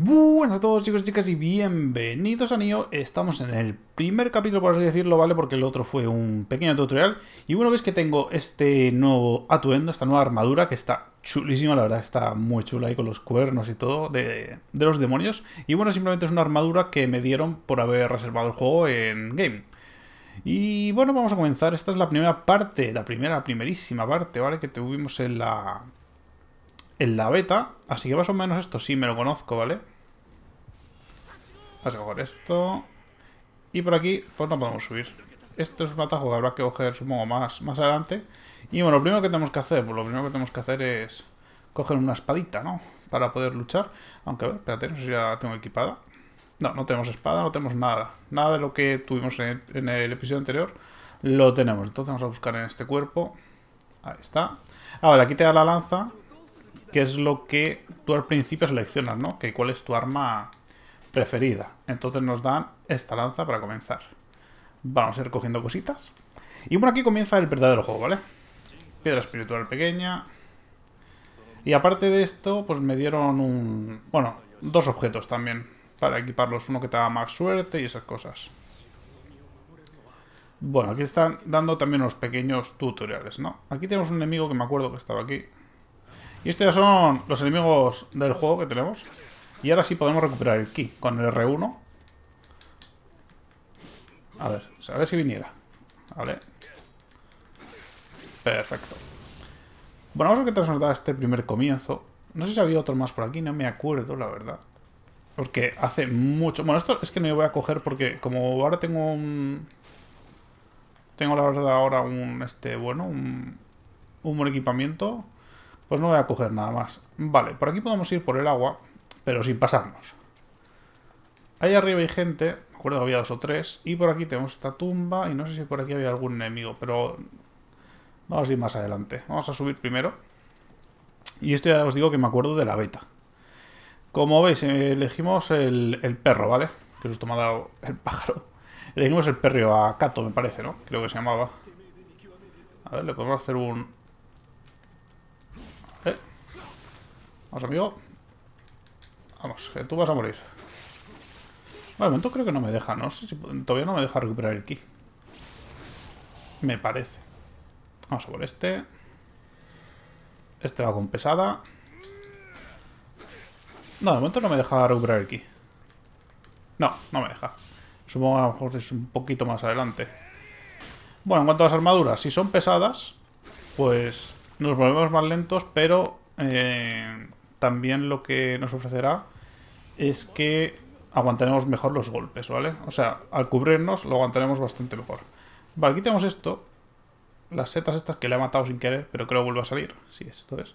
Buenas a todos chicos y chicas y bienvenidos a Nio. Estamos en el primer capítulo, por así decirlo, ¿vale? Porque el otro fue un pequeño tutorial. Y bueno, veis que tengo este nuevo atuendo, esta nueva armadura que está chulísima, la verdad está muy chula ahí con los cuernos y todo de, de los demonios. Y bueno, simplemente es una armadura que me dieron por haber reservado el juego en Game. Y bueno, vamos a comenzar. Esta es la primera parte, la primera, primerísima parte, ¿vale? Que tuvimos en la, en la beta. Así que más o menos esto sí me lo conozco, ¿vale? Vamos a coger esto. Y por aquí, pues no podemos subir. Esto es un atajo que habrá que coger, supongo, más, más adelante. Y bueno, lo primero que tenemos que hacer, pues lo primero que tenemos que hacer es coger una espadita, ¿no? Para poder luchar. Aunque, a ver, espérate, no sé si ya tengo equipada. No, no tenemos espada, no tenemos nada. Nada de lo que tuvimos en el, en el episodio anterior lo tenemos. Entonces vamos a buscar en este cuerpo. Ahí está. Ahora, aquí te da la lanza, que es lo que tú al principio seleccionas, ¿no? Que cuál es tu arma preferida. Entonces nos dan esta lanza para comenzar. Vamos a ir cogiendo cositas. Y bueno, aquí comienza el verdadero juego, ¿vale? Piedra espiritual pequeña. Y aparte de esto, pues me dieron un... Bueno, dos objetos también para equiparlos. Uno que te da más suerte y esas cosas. Bueno, aquí están dando también unos pequeños tutoriales, ¿no? Aquí tenemos un enemigo que me acuerdo que estaba aquí. Y estos ya son los enemigos del juego que tenemos. Y ahora sí podemos recuperar el ki con el R1. A ver, a ver si viniera. Vale. Perfecto. Bueno, vamos a ver qué nos da este primer comienzo. No sé si había otro más por aquí, no me acuerdo, la verdad. Porque hace mucho... Bueno, esto es que no me voy a coger porque como ahora tengo un... Tengo la verdad ahora un... Este, bueno, un... Un buen equipamiento. Pues no voy a coger nada más. Vale, por aquí podemos ir por el agua, pero sin pasarnos. Ahí arriba hay gente, me acuerdo que había dos o tres, y por aquí tenemos esta tumba, y no sé si por aquí había algún enemigo, pero vamos a ir más adelante. Vamos a subir primero. Y esto ya os digo que me acuerdo de la beta. Como veis, elegimos el, el perro, ¿vale? Que justo me ha dado el pájaro. Elegimos el perro a Kato, me parece, ¿no? Creo que se llamaba. A ver, le podemos hacer un, Vamos, amigo. Vamos, que tú vas a morir. Bueno, de momento creo que no me deja, no sé si todavía no me deja recuperar el ki. Me parece. Vamos a por este. Este va con pesada. No, de momento no me deja recuperar el ki. No, no me deja. Supongo que a lo mejor es un poquito más adelante. Bueno, en cuanto a las armaduras, si son pesadas, pues nos volvemos más lentos, pero eh, también lo que nos ofrecerá es que aguantaremos mejor los golpes, ¿vale? O sea, al cubrirnos lo aguantaremos bastante mejor. Vale, aquí tenemos esto. Las setas estas que le he matado sin querer, pero creo que vuelve a salir. Sí, esto es.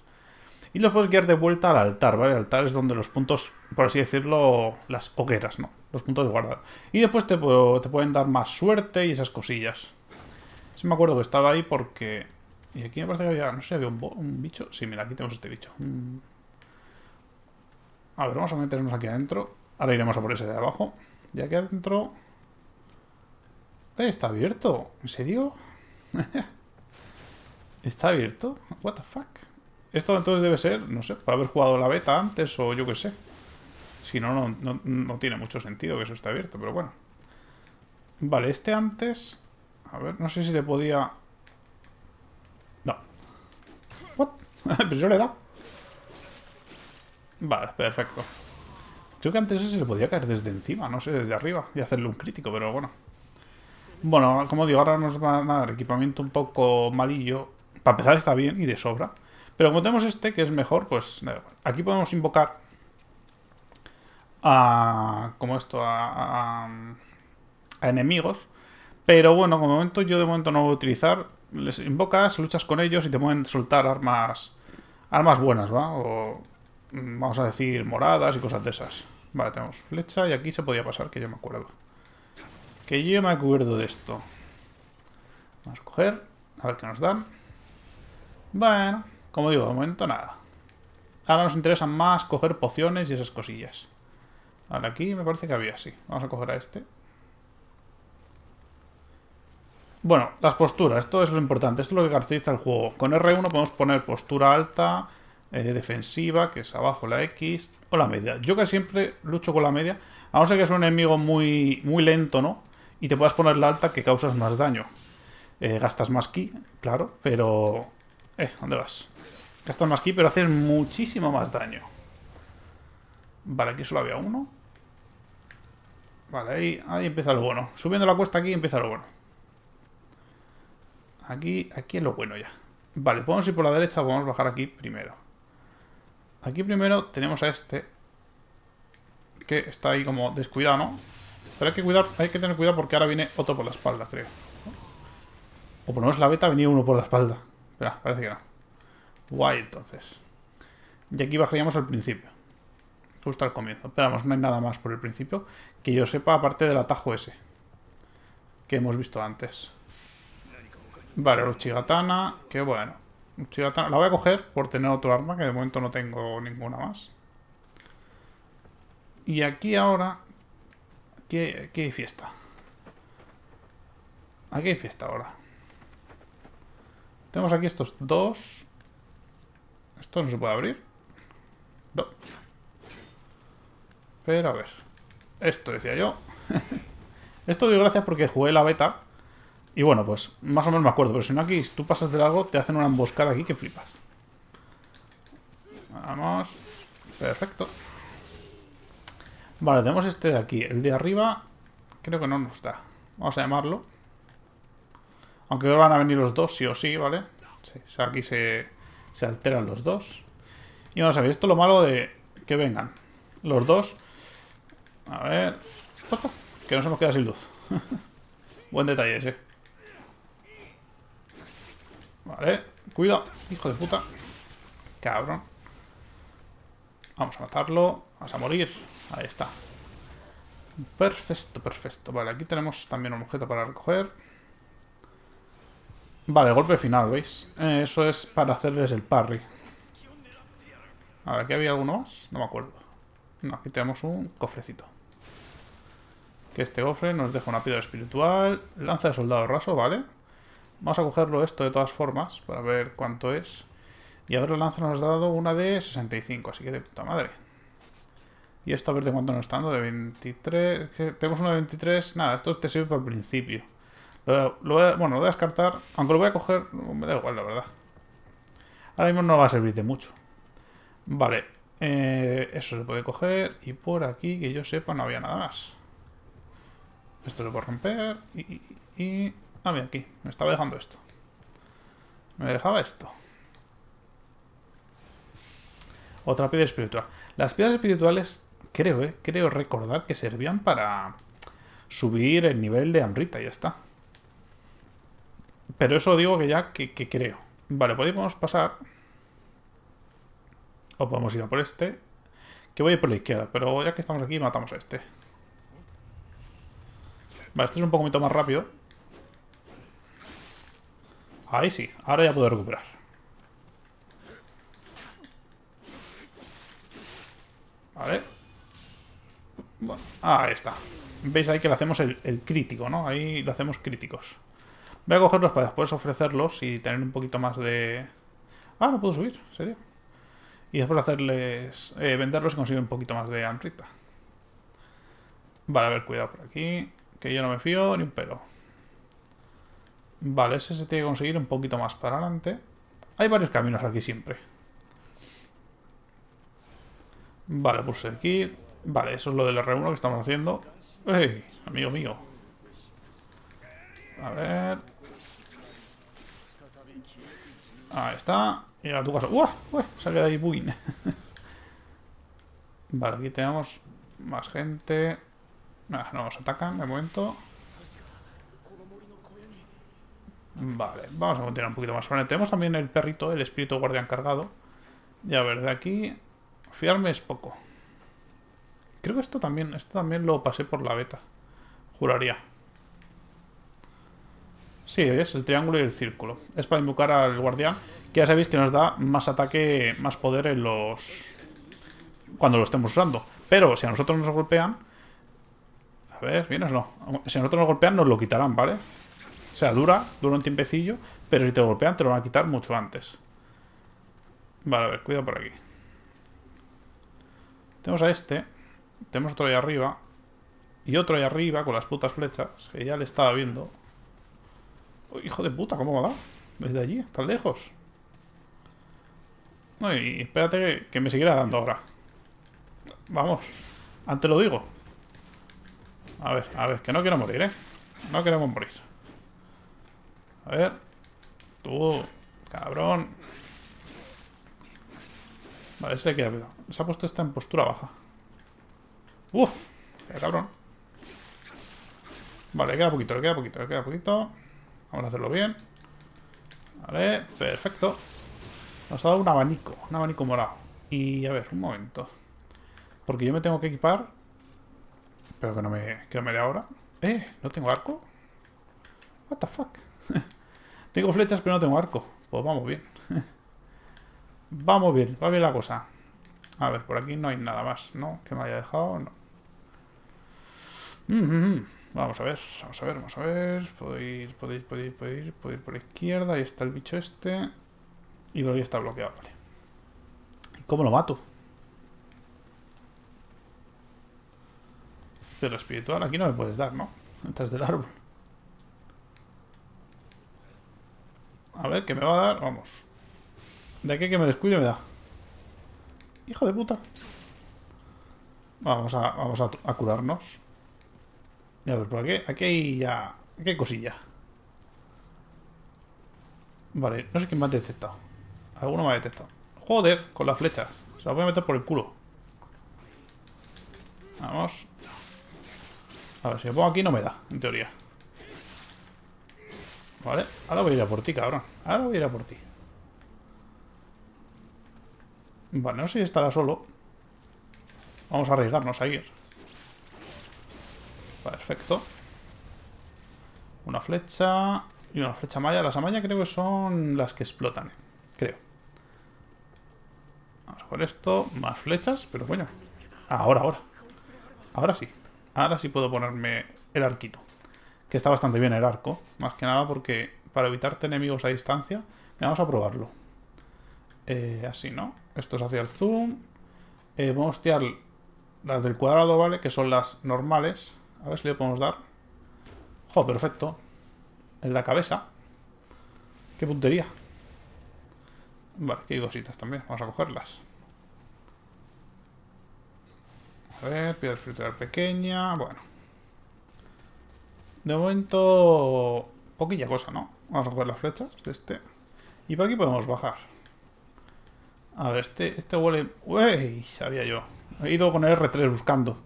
Y los puedes guiar de vuelta al altar, ¿vale? El altar es donde los puntos, por así decirlo, las hogueras, ¿no? Los puntos de guardado. Y después te, te pueden dar más suerte y esas cosillas. Sí me acuerdo que estaba ahí porque... Y aquí me parece que había, no sé, había un, bicho. Sí, mira, aquí tenemos este bicho. A ver, vamos a meternos aquí adentro. Ahora iremos a por ese de abajo. Y aquí adentro... Eh, está abierto. ¿En serio? ¿Está abierto? What the fuck? Esto entonces debe ser, no sé, para haber jugado la beta antes o yo qué sé. Si no, no, no, tiene mucho sentido que eso esté abierto, pero bueno. Vale, este antes... A ver, no sé si le podía... No. ¿What? pero yo le he dado. Vale, perfecto. Creo que antes se le podía caer desde encima, no sé, desde arriba, y hacerle un crítico, pero bueno. Bueno, como digo, ahora nos va a dar equipamiento un poco malillo. Para empezar está bien y de sobra. Pero como tenemos este, que es mejor, pues aquí podemos invocar a... como esto, a, a, enemigos. Pero bueno, como momento yo de momento no voy a utilizar. Les invocas, luchas con ellos y te pueden soltar armas armas buenas, ¿va? O vamos a decir, moradas y cosas de esas. Vale, tenemos flecha y aquí se podía pasar, que yo me acuerdo. Que yo me acuerdo de esto. Vamos a coger, a ver qué nos dan. Bueno, como digo, de momento nada. Ahora nos interesa más coger pociones y esas cosillas. Vale, aquí me parece que había, sí. Vamos a coger a este. Bueno, las posturas, esto es lo importante, esto es lo que caracteriza el juego. Con R1 podemos poner postura alta, eh, defensiva, que es abajo la X, o la media. Yo que siempre lucho con la media, a no ser que es un enemigo muy, muy lento, ¿no? Y te puedas poner la alta que causas más daño. Eh, gastas más ki, claro, pero... Eh, ¿dónde vas? Gastas más ki, pero haces muchísimo más daño. Vale, aquí solo había uno. Vale, ahí, ahí empieza lo bueno. Subiendo la cuesta aquí empieza lo bueno. Aquí, aquí es lo bueno ya. Vale, podemos ir por la derecha, podemos bajar aquí primero. Aquí primero tenemos a este. Que está ahí como descuidado, ¿no? Pero hay que cuidar, hay que tener cuidado porque ahora viene otro por la espalda, creo. O por lo menos la beta venía uno por la espalda. Espera, parece que no. Guay, entonces. Y aquí bajaríamos al principio. Justo al comienzo. Esperamos, no hay nada más por el principio. Que yo sepa, aparte del atajo ese. Que hemos visto antes. Vale, Uchigatana. Que bueno. La voy a coger por tener otro arma, que de momento no tengo ninguna más. Y aquí ahora... Aquí, aquí hay fiesta. Aquí hay fiesta ahora. Tenemos aquí estos dos. Esto no se puede abrir. No. Pero a ver. Esto decía yo. Esto doy gracias porque jugué la beta. Y bueno, pues más o menos me acuerdo. Pero si no aquí, tú pasas de largo, te hacen una emboscada aquí que flipas. Vamos. Perfecto. Vale, tenemos este de aquí. El de arriba creo que no nos da. Vamos a llamarlo. Aunque van a venir los dos sí o sí, ¿vale? Sí, o sea, aquí se, se alteran los dos. Y vamos a ver, esto es lo malo de que vengan los dos. A ver... Que nos hemos quedado sin luz. Buen detalle ese. Vale, cuidado, hijo de puta. Cabrón. Vamos a matarlo. Vamos a morir. Ahí está. Perfecto, perfecto. Vale, aquí tenemos también un objeto para recoger. Vale, golpe final, ¿veis? Eso es para hacerles el parry. A ver, ¿aquí había alguno más? No me acuerdo. No, aquí tenemos un cofrecito. Que este cofre nos deja una piedra espiritual. Lanza de soldado raso, ¿vale? Vamos a cogerlo esto de todas formas para ver cuánto es. Y a ver, la lanza nos ha dado una de 65, así que de puta madre. Y esto a ver de cuánto nos está dando, de 23... tenemos uno de 23... Nada, esto te sirve para el principio. Lo, bueno, lo voy a descartar. Aunque lo voy a coger, me da igual, la verdad. Ahora mismo no va a servir de mucho. Vale. Eh, eso se puede coger. Y por aquí, que yo sepa, no había nada más. Esto se puede romper. Y... y, ah, mira, aquí. Me estaba dejando esto. Me dejaba esto. Otra piedra espiritual. Las piedras espirituales, creo, eh, creo recordar que servían para subir el nivel de Amrita, ya está. Pero eso digo que ya que, creo. Vale, podemos pasar. O podemos ir a por este. Que voy a ir por la izquierda, pero ya que estamos aquí, matamos a este. Vale, este es un poquito más rápido. Ahí sí, ahora ya puedo recuperar. Vale. ahí está. Veis ahí que le hacemos el, el crítico, ¿no? Ahí lo hacemos críticos. Voy a cogerlos para después ofrecerlos y tener un poquito más de... Ah, no puedo subir, ¿en serio? Y después hacerles... Eh, venderlos y conseguir un poquito más de Amrita. Vale, a ver, cuidado por aquí. Que yo no me fío ni un pelo. Vale, ese se tiene que conseguir un poquito más para adelante. Hay varios caminos aquí siempre. Vale, puse aquí. Vale, eso es lo del R1 que estamos haciendo. ¡Ey! Amigo mío. A ver... Ahí está. Y a tu casa. ¡Uah! ¡Uah! Se ha ahí buin. vale, aquí tenemos más gente. no nos atacan de momento. Vale, vamos a continuar un poquito más. Vale, tenemos también el perrito, el espíritu guardián cargado. Y a ver, de aquí... Fiarme es poco. Creo que esto también, esto también lo pasé por la beta. Juraría. Sí, es el triángulo y el círculo. Es para invocar al guardián, que ya sabéis que nos da más ataque, más poder en los... Cuando lo estemos usando. Pero si a nosotros nos golpean... A ver, ¿vienes no? Si a nosotros nos golpean nos lo quitarán, ¿vale? O sea, dura, dura un tiempecillo, pero si te golpean te lo van a quitar mucho antes. Vale, a ver, cuidado por aquí. Tenemos a este. Tenemos otro ahí arriba. Y otro ahí arriba con las putas flechas. Que ya le estaba viendo. Hijo de puta, ¿cómo va a dar? Desde allí, tan lejos. No, y espérate que, que me seguirá dando ahora. Vamos. Antes lo digo. A ver, a ver, que no quiero morir, ¿eh? No queremos morir. A ver. Tú, cabrón. Vale, ese le queda. Se ha puesto esta en postura baja. ¡Uf! ¡Qué cabrón! Vale, queda poquito, queda poquito, queda poquito. Vamos a hacerlo bien. Vale, perfecto. Nos ha dado un abanico, un abanico morado. Y a ver, un momento. Porque yo me tengo que equipar. Espero que no me, que no me dé ahora. Eh, ¿no tengo arco? What the fuck? tengo flechas pero no tengo arco. Pues vamos bien. vamos bien, va bien la cosa. A ver, por aquí no hay nada más, ¿no? Que me haya dejado, no. Mm, mm, mm. Vamos a ver, vamos a ver, vamos a ver. Puedo ir, puedo ir, puedo ir, puedo ir, puedo ir por la izquierda. Ahí está el bicho este. Y por aquí está bloqueado, vale. ¿Cómo lo mato? Pero espiritual aquí no me puedes dar, ¿no? Detrás del árbol. A ver, ¿qué me va a dar? Vamos. De aquí que me descuide me da. Hijo de puta. Vamos a, vamos a, curarnos. Y a ver, por aquí, aquí hay ya... Aquí hay cosilla. Vale, no sé quién me ha detectado. Alguno me ha detectado. Joder, con la flecha. Se la voy a meter por el culo. Vamos. A ver, si me pongo aquí no me da, en teoría. Vale, ahora voy a ir a por ti, cabrón. Ahora voy a ir a por ti. Vale, no sé si estará solo. Vamos a arriesgarnos a ir. Perfecto. Una flecha y una flecha malla. Las amallas creo que son las que explotan. Creo. Vamos a esto. Más flechas, pero bueno. Ahora, ahora. Ahora sí. Ahora sí puedo ponerme el arquito. Que está bastante bien el arco. Más que nada porque para evitarte enemigos a distancia, vamos a probarlo. Eh, así, ¿no? Esto es hacia el zoom. Eh, vamos a tirar las del cuadrado, ¿vale? Que son las normales. A ver si le podemos dar. ¡Jo, perfecto! En la cabeza. ¡Qué puntería! Vale, aquí hay cositas también. Vamos a cogerlas. A ver, piedra espiritual pequeña. Bueno. De momento... Poquilla cosa, ¿no? Vamos a coger las flechas de este. Y por aquí podemos bajar. A ver, este, este huele... ¡Uy! Sabía yo. He ido con el R3 buscando.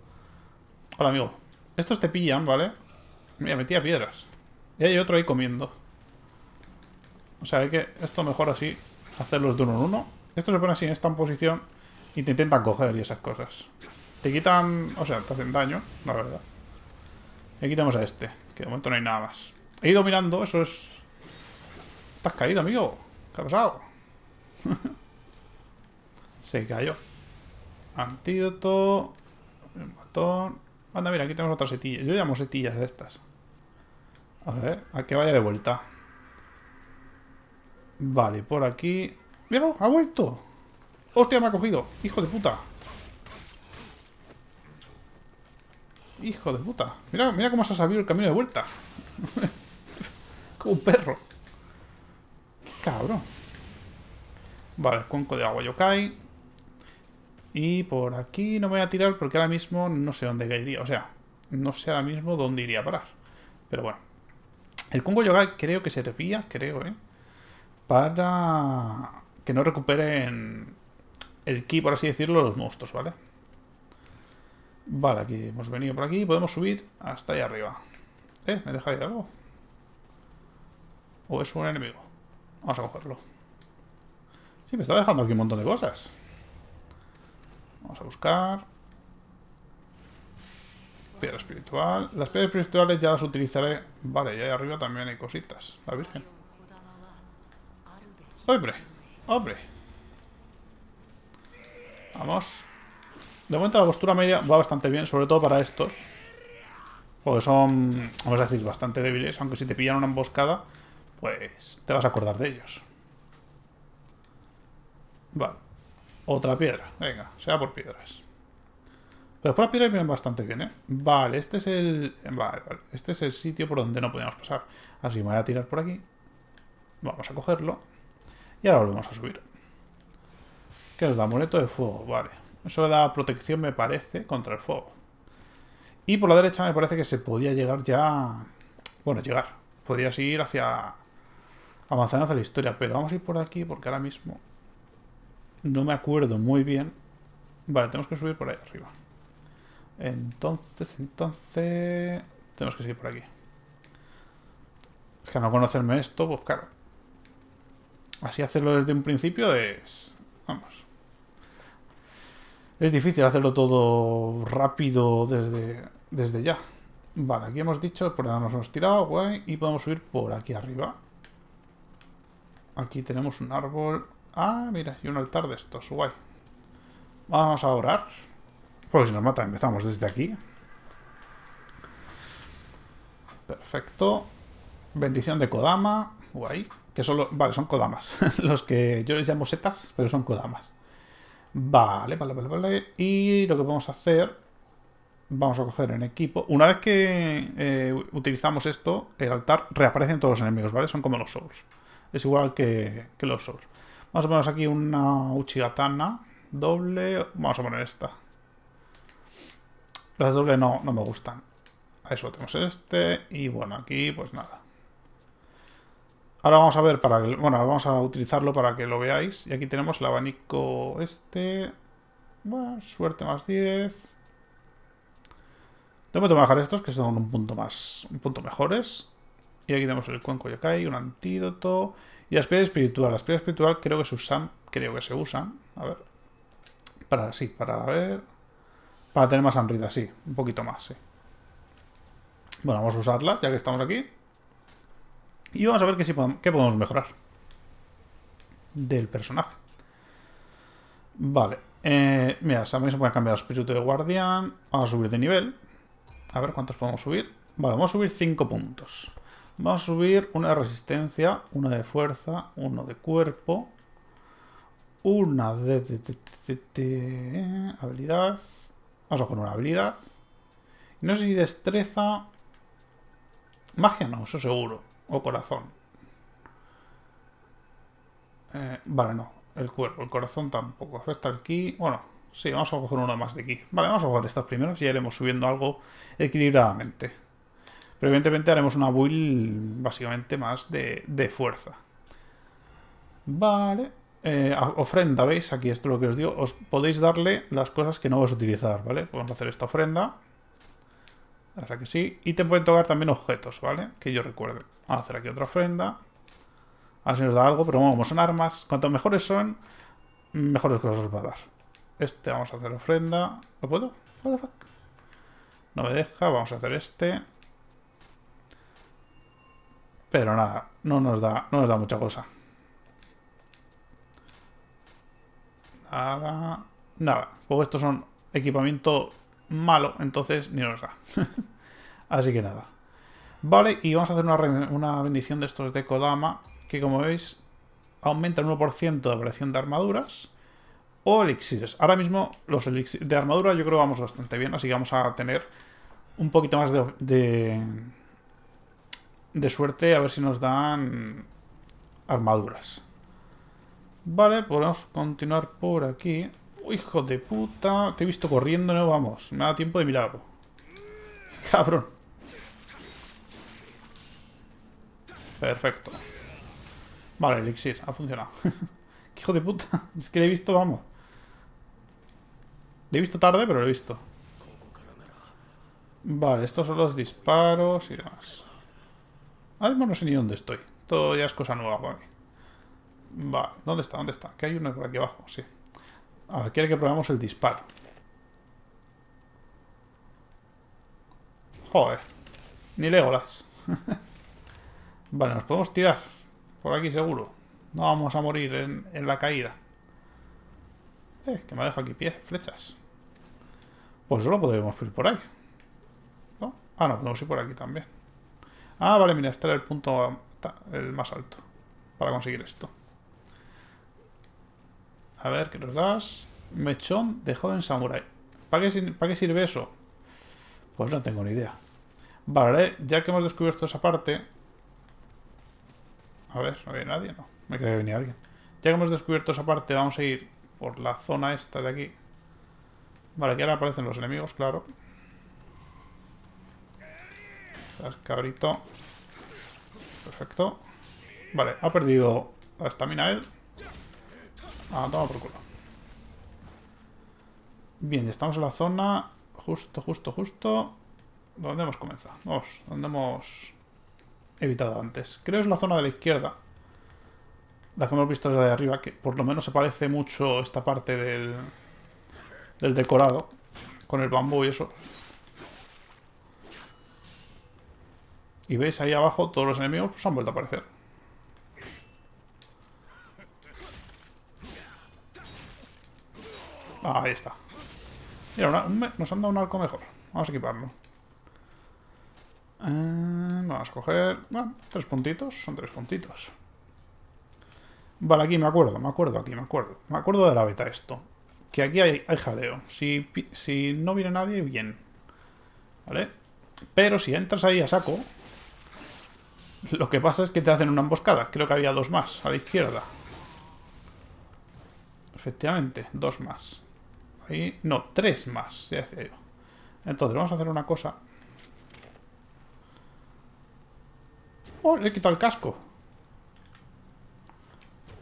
Hola, amigo. Estos te pillan, ¿vale? Mira, metía piedras. Y hay otro ahí comiendo. O sea, hay que... Esto mejor así. Hacerlos de uno en uno. Esto se pone así en esta posición. Y te intentan coger y esas cosas. Te quitan... O sea, te hacen daño, la verdad. Y quitamos a este, que de momento no hay nada más. He ido mirando, eso es... Estás caído, amigo. ¿Qué ha pasado? Se cayó. Antídoto. Un batón. Anda, mira, aquí tenemos otra setilla. Yo llamo setillas de estas. A ver, a que vaya de vuelta. Vale, por aquí... ¡Mira! ¡Ha vuelto! ¡Hostia, me ha cogido! ¡Hijo de puta! Hijo de puta. Mira, mira cómo se ha sabido el camino de vuelta. Como un perro. Qué cabrón. Vale, cuenco de agua yokai. Y por aquí no me voy a tirar porque ahora mismo no sé dónde iría. O sea, no sé ahora mismo dónde iría a parar. Pero bueno. El Congo Yokai creo que se servía, creo, ¿eh? Para que no recuperen el ki, por así decirlo, los monstruos, ¿vale? Vale, aquí hemos venido por aquí. Podemos subir hasta ahí arriba. ¿Eh? ¿Me deja ir algo? ¿O es un enemigo? Vamos a cogerlo. Sí, me está dejando aquí un montón de cosas. Vamos a buscar. Piedra espiritual. Las piedras espirituales ya las utilizaré. Vale, y ahí arriba también hay cositas. La Virgen. ¡Hombre! ¡Hombre! Vamos. De momento la postura media va bastante bien, sobre todo para estos. Porque son, vamos a decir, bastante débiles. Aunque si te pillan una emboscada, pues te vas a acordar de ellos. Vale. Otra piedra. Venga, sea por piedras. Pero por las piedras vienen bastante bien, ¿eh? Vale, este es el... Vale, vale. Este es el sitio por donde no podemos pasar. Así me voy a tirar por aquí. Vamos a cogerlo. Y ahora volvemos a subir. ¿Qué nos da? Amuleto de fuego. Vale. Eso le da protección, me parece, contra el fuego. Y por la derecha me parece que se podía llegar ya... Bueno, llegar. Podrías ir hacia... Avanzando hacia la historia. Pero vamos a ir por aquí porque ahora mismo... No me acuerdo muy bien. Vale, tenemos que subir por ahí arriba. Entonces, entonces... Tenemos que seguir por aquí. Es que no conocerme esto, pues claro. Así hacerlo desde un principio es... Vamos. Es difícil hacerlo todo rápido desde, desde ya. Vale, aquí hemos dicho, por donde nos hemos tirado, guay, y podemos subir por aquí arriba. Aquí tenemos un árbol. Ah, mira, y un altar de estos, guay. Vamos a orar. Pues si nos mata, empezamos desde aquí. Perfecto. Bendición de Kodama. Guay. Que solo... Vale, son Kodamas. Los que yo les llamo setas, pero son Kodamas. Vale, vale, vale, vale. Y lo que vamos a hacer... Vamos a coger en equipo. Una vez que eh, utilizamos esto, el altar, reaparecen todos los enemigos, ¿vale? Son como los Souls. Es igual que, que los Souls. Vamos a poner aquí una Uchigatana doble. Vamos a poner esta. Las dobles no, no me gustan. A eso tenemos este. Y bueno, aquí pues nada. Ahora vamos a ver para que, bueno, vamos a utilizarlo para que lo veáis. Y aquí tenemos el abanico este. Bueno, suerte más 10. Tengo que bajar estos que son un punto más, un punto mejores. Y aquí tenemos el cuenco yakai, un antídoto. Y la espiritual. La espía espiritual creo que se usan, creo que se usan. A ver. Para, sí, para ver. Para tener más anrida, sí. Un poquito más, sí. Bueno, vamos a usarlas ya que estamos aquí. Y vamos a ver qué, podemos, mejorar. Del personaje. Vale. Eh, mira, también se puede cambiar el espíritu de guardián. Vamos a subir de nivel. A ver cuántos podemos subir. Vale, vamos a subir 5 puntos. Vamos a subir una de resistencia, una de fuerza, uno de cuerpo, una de, de, habilidad. Vamos a poner una habilidad. No sé si destreza... Magia no, eso seguro. O corazón. Eh, vale, no. El cuerpo, el corazón tampoco. Está aquí. Bueno, sí, vamos a coger uno más de aquí. Vale, vamos a coger estas primeras y ya iremos subiendo algo equilibradamente. Pero evidentemente haremos una build básicamente más de, de fuerza. Vale. Eh, ofrenda, ¿veis? Aquí esto es lo que os digo. Os podéis darle las cosas que no vais a utilizar, ¿vale? Podemos hacer esta ofrenda. O que sí. Y te pueden tocar también objetos, ¿vale? Que yo recuerde. Vamos a hacer aquí otra ofrenda. A ver si nos da algo, pero como son armas, cuanto mejores son, mejores cosas os va a dar. Este vamos a hacer ofrenda. ¿Lo puedo? No me deja, vamos a hacer este. Pero nada, no nos da, no nos da mucha cosa. Nada. Nada. Pues estos son equipamiento malo, entonces ni nos da. Así que nada. Vale, y vamos a hacer una, bendición de estos de Kodama, que como veis, aumenta el 1% de aparición de armaduras o elixires. Ahora mismo los elixires de armadura yo creo que vamos bastante bien, así que vamos a tener un poquito más de, de suerte a ver si nos dan armaduras. Vale, podemos continuar por aquí. Hijo de puta. Te he visto corriendo, no vamos. Me da tiempo de mirarlo. Cabrón. Perfecto. Vale, elixir, ha funcionado. hijo de puta. Es que le he visto, vamos. Le he visto tarde, pero lo he visto. Vale, estos son los disparos y demás. Ahora mismo no sé ni dónde estoy. Todo ya es cosa nueva para mí. Vale, ¿dónde está? ¿Dónde está? Que hay uno por aquí abajo, sí. A ver, quiere que probemos el disparo. Joder. Ni Legolas. vale, nos podemos tirar. Por aquí seguro. No vamos a morir en, en la caída. Eh, que me deja aquí pies, flechas. Pues solo podemos ir por ahí. ¿No? Ah, no, podemos ir por aquí también. Ah, vale, mira, este era el punto el más alto. Para conseguir esto. A ver, ¿qué nos das? Mechón de joven samurai. ¿Para qué, ¿Para qué sirve eso? Pues no tengo ni idea. Vale, ya que hemos descubierto esa parte... A ver, no hay nadie, no. Me creo que venía alguien. Ya que hemos descubierto esa parte, vamos a ir por la zona esta de aquí. Vale, aquí ahora aparecen los enemigos, claro. Cabrito. Perfecto. Vale, ha perdido la estamina él. Ah, toma por culo. Bien, estamos en la zona. Justo, justo, justo. ¿Dónde hemos comenzado? Vamos, donde hemos evitado antes. Creo que es la zona de la izquierda. La que hemos visto desde arriba, que por lo menos se parece mucho esta parte del, del decorado. Con el bambú y eso. Y veis ahí abajo todos los enemigos pues han vuelto a aparecer. Ahí está. Mira, nos han dado un arco mejor. Vamos a equiparlo. Eh, vamos a coger... Bueno, tres puntitos. Son tres puntitos. Vale, aquí me acuerdo, me acuerdo aquí, me acuerdo. Me acuerdo de la beta esto. Que aquí hay, hay jaleo. Si, si no viene nadie, bien. ¿Vale? Pero si entras ahí a saco... Lo que pasa es que te hacen una emboscada. Creo que había dos más, a la izquierda. Efectivamente, dos más. Ahí, no, tres más, ya decía yo. Entonces, vamos a hacer una cosa. ¡Oh, le he quitado el casco!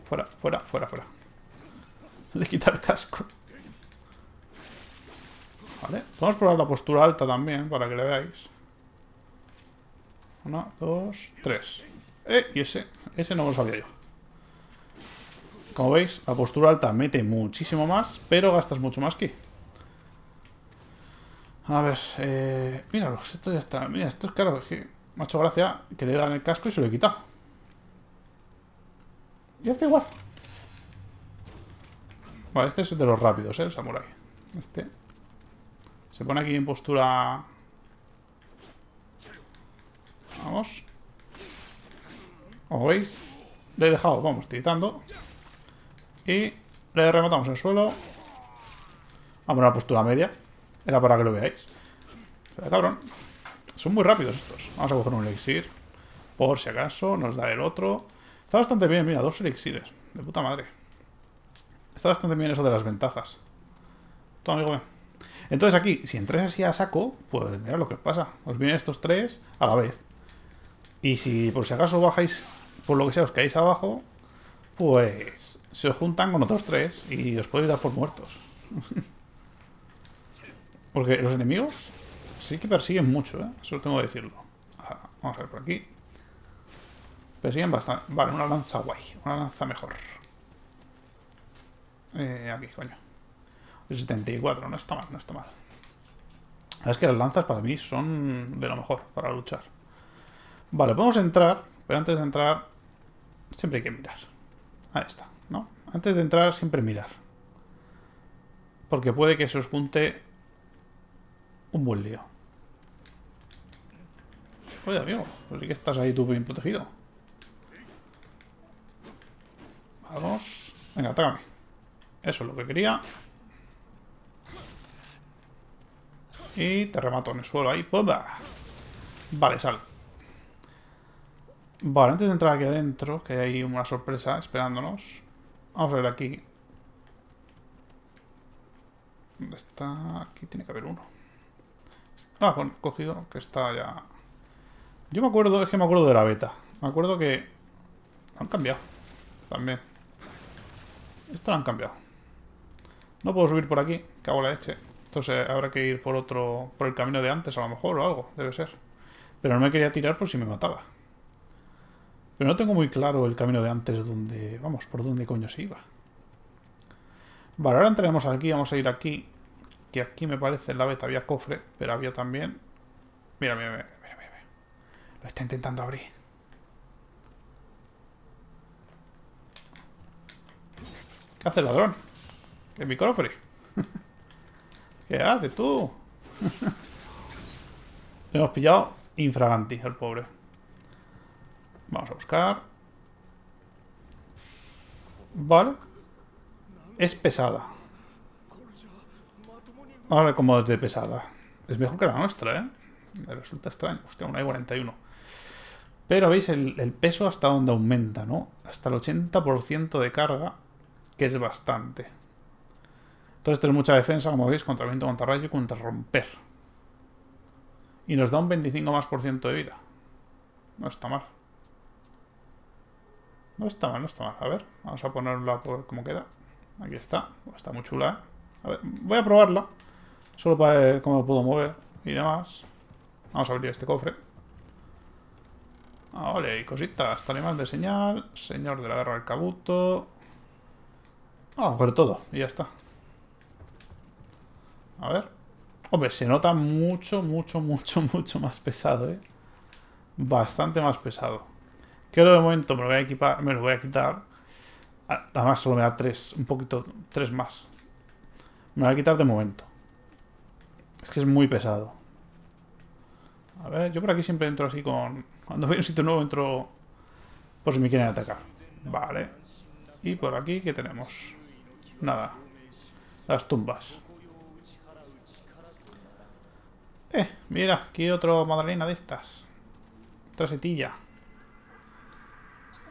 Fuera, fuera, fuera, fuera. Le he quitado el casco. Vale, a probar la postura alta también, para que le veáis. Una, dos, tres. ¡Eh! Y ese, ese no lo sabía yo. Como veis, la postura alta mete muchísimo más, pero gastas mucho más que. A ver, eh, míralo, esto ya está. Mira, esto es claro, es que me ha hecho gracia que le dan el casco y se lo he quitado. Y hace igual. Vale, este es de los rápidos, ¿eh? El samurai. Este. Se pone aquí en postura... Vamos. Como veis, le he dejado, vamos, tiritando. Y le rematamos el suelo. Vamos a la postura media. Era para que lo veáis. cabrón. Son muy rápidos estos. Vamos a coger un elixir. Por si acaso nos da el otro. Está bastante bien, mira, dos elixires. De puta madre. Está bastante bien eso de las ventajas. Todo amigo Entonces aquí, si entráis así a saco, pues mira lo que pasa. Os vienen estos tres a la vez. Y si por si acaso bajáis, por lo que sea, os caéis abajo, pues se os juntan con otros tres y os podéis dar por muertos. Porque los enemigos sí que persiguen mucho, ¿eh? Eso tengo que decirlo. Vamos a ver por aquí. Persiguen bastante. Vale, una lanza guay. Una lanza mejor. Eh, aquí, coño. 74, no está mal, no está mal. Es que las lanzas para mí son de lo mejor para luchar. Vale, a entrar, pero antes de entrar siempre hay que mirar. Ahí está, ¿no? Antes de entrar siempre mirar. Porque puede que se os junte un buen lío. Oye, amigo, pues sí que estás ahí tú bien protegido. Vamos. Venga, atácame. Eso es lo que quería. Y te remato en el suelo ahí. ¡Pumba! Vale, sal. Vale, antes de entrar aquí adentro, que hay una sorpresa esperándonos. Vamos a ver aquí. ¿Dónde está? Aquí tiene que haber uno. Ah, bueno, cogido, que está ya... Yo me acuerdo, es que me acuerdo de la beta. Me acuerdo que... Han cambiado. También. Esto lo han cambiado. No puedo subir por aquí, cago la leche. Entonces habrá que ir por otro... Por el camino de antes, a lo mejor, o algo. Debe ser. Pero no me quería tirar por si me mataba. Pero no tengo muy claro el camino de antes donde... Vamos, por dónde coño se iba. Vale, ahora entraremos aquí, vamos a ir aquí. Que aquí me parece en la beta había cofre, pero había también... Mira, mira, mira, mira, mira. Lo está intentando abrir. ¿Qué hace el ladrón? ¿Qué mi cofre? ¿Qué hace tú? Hemos pillado infraganti, el pobre. Vamos a buscar. Vale. es pesada. Vamos a ver cómo es de pesada. Es mejor que la nuestra, ¿eh? Me resulta extraño. Hostia, una I-41. Pero veis el, peso hasta donde aumenta, ¿no? Hasta el 80% de carga, que es bastante. Entonces tenemos mucha defensa, como veis, contra viento, contra rayo y contra romper. Y nos da un 25 más por ciento de vida. No está mal. No está mal, no está mal. A ver, vamos a ponerla por cómo queda. Aquí está. Está muy chula, ¿eh? A ver, voy a probarla. Solo para ver cómo puedo mover y demás. Vamos a abrir este cofre. Ah, vale, y cositas. Animal de señal. Señor de la guerra del cabuto. Ah, pero todo. Y ya está. A ver. Hombre, se nota mucho, mucho, mucho, mucho más pesado, ¿eh? Bastante más pesado. Quiero de momento me lo voy a equipar, me lo voy a quitar. Además solo me da tres, un poquito, tres más. Me lo voy a quitar de momento. Es que es muy pesado. A ver, yo por aquí siempre entro así con... Cuando voy a un sitio nuevo entro por si me quieren atacar. Vale. Y por aquí, ¿qué tenemos? Nada. Las tumbas. Eh, mira, aquí otro madalena de estas. Otra setilla.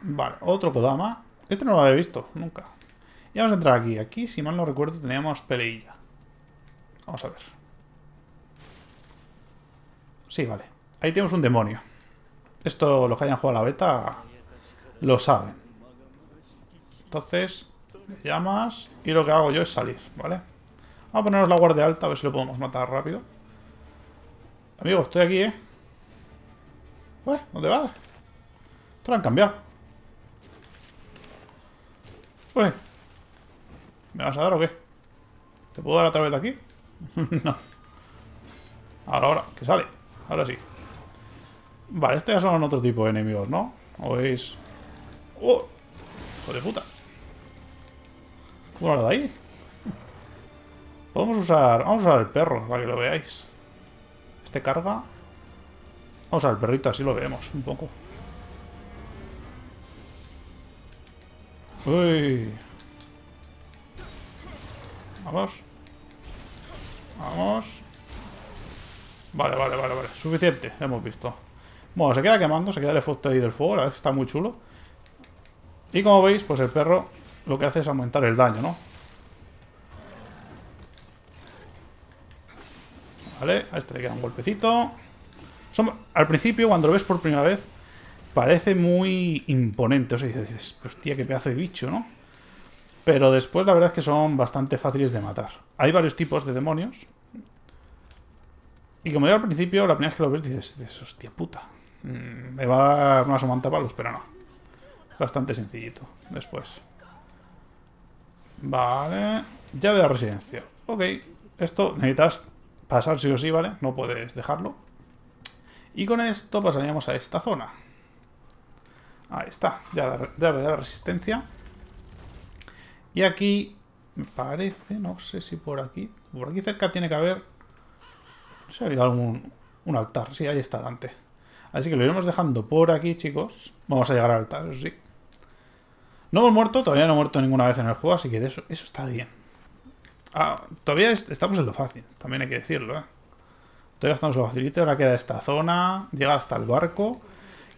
Vale, otro Kodama. Este no lo había visto, nunca. Y vamos a entrar aquí. Aquí, si mal no recuerdo, teníamos peleilla. Vamos a ver. Sí, vale. Ahí tenemos un demonio. Esto, los que hayan jugado la beta, lo saben. Entonces, le llamas y lo que hago yo es salir, ¿vale? Vamos a ponernos la guardia alta, a ver si lo podemos matar rápido. Amigo, estoy aquí, ¿eh? ¿dónde vas? Esto lo han cambiado. Ué. ¿Me vas a dar o qué? ¿Te puedo dar a través de aquí? no. Ahora, ahora, que sale. Ahora sí. Vale, estos ya son otro tipo de enemigos, ¿no? ¿O veis? ¡Oh! ¡Hijo de puta! ¿Cómo lo de ahí? Podemos usar... Vamos a usar el perro, para que lo veáis. Este carga. Vamos al perrito, así lo vemos un poco. Uy. Vamos. Vamos. Vale, vale, vale, vale. Suficiente, hemos visto. Bueno, se queda quemando, se queda el efecto ahí del fuego, la verdad es que está muy chulo. Y como veis, pues el perro lo que hace es aumentar el daño, ¿no? Vale, a este le queda un golpecito. al principio, cuando lo ves por primera vez, parece muy imponente. O sea, dices, hostia, qué pedazo de bicho, ¿no? Pero después la verdad es que son bastante fáciles de matar. Hay varios tipos de demonios. Y como yo al principio, la primera vez que lo ves, dices, hostia puta. Mm, me va a dar una somanta palos, pero no. Bastante sencillito. Después. Vale. Llave de residencia. Ok. Esto necesitas pasar sí o sí, ¿vale? No puedes dejarlo. Y con esto pasaríamos a esta zona. Ahí está, ya de la resistencia. Y aquí, me parece, no sé si por aquí... Por aquí cerca tiene que haber... No sé ha habido algún un altar. Sí, ahí está Dante. Así que lo iremos dejando por aquí, chicos. Vamos a llegar al altar, eso sí. No hemos muerto, todavía no he muerto ninguna vez en el juego, así que eso, eso está bien. Ah, todavía estamos en lo fácil, también hay que decirlo, ¿eh? Todavía estamos en lo facilito, ahora queda esta zona, llegar hasta el barco.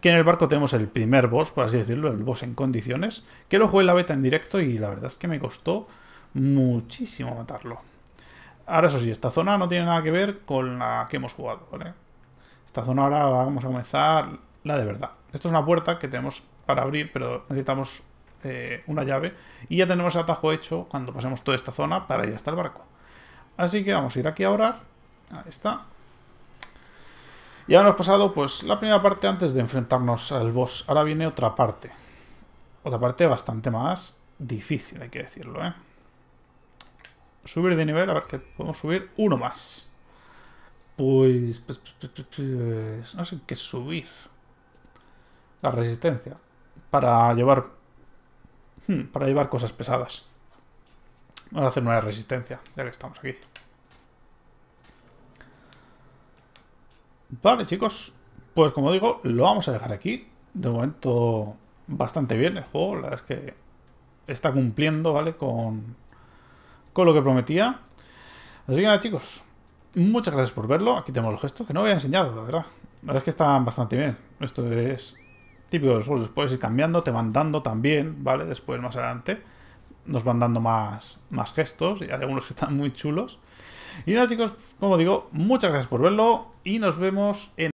En el barco tenemos el primer boss, por así decirlo, el boss en condiciones. Que lo jugué en la beta en directo y la verdad es que me costó muchísimo matarlo. Ahora eso sí, esta zona no tiene nada que ver con la que hemos jugado. Esta zona ahora vamos a comenzar la de verdad. Esto es una puerta que tenemos para abrir, pero necesitamos eh, una llave y ya tenemos el atajo hecho cuando pasemos toda esta zona para ir hasta el barco. Así que vamos a ir aquí a orar. Ahí está. Ya hemos pasado pues la primera parte antes de enfrentarnos al boss. Ahora viene otra parte. Otra parte bastante más difícil, hay que decirlo, ¿eh? Subir de nivel, a ver que podemos subir uno más. Pues, pues, pues, pues, pues no sé qué subir. La resistencia. Para llevar Hmm, para llevar cosas pesadas. Vamos a hacer una resistencia, ya que estamos aquí. Vale, chicos. Pues como digo, lo vamos a dejar aquí. De momento, bastante bien el juego. La verdad es que está cumpliendo, ¿vale? Con, con lo que prometía. Así que nada, chicos, muchas gracias por verlo. Aquí tenemos los gestos, que no había enseñado, la verdad. La verdad es que están bastante bien. Esto es típico de los juegos. Puedes ir cambiando, te van dando también, ¿vale? Después, más adelante, nos van dando más, más gestos. Y hay algunos que están muy chulos. Y nada, chicos, como digo, muchas gracias por verlo. Y nos vemos en...